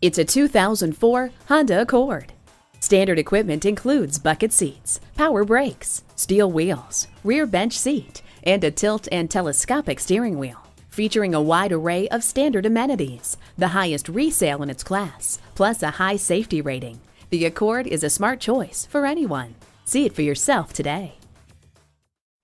It's a 2004 Honda Accord. Standard equipment includes bucket seats, power brakes, steel wheels, rear bench seat, and a tilt and telescopic steering wheel. Featuring a wide array of standard amenities, the highest resale in its class, plus a high safety rating, the Accord is a smart choice for anyone. See it for yourself today.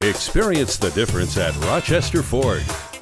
Experience the difference at Rochester Ford.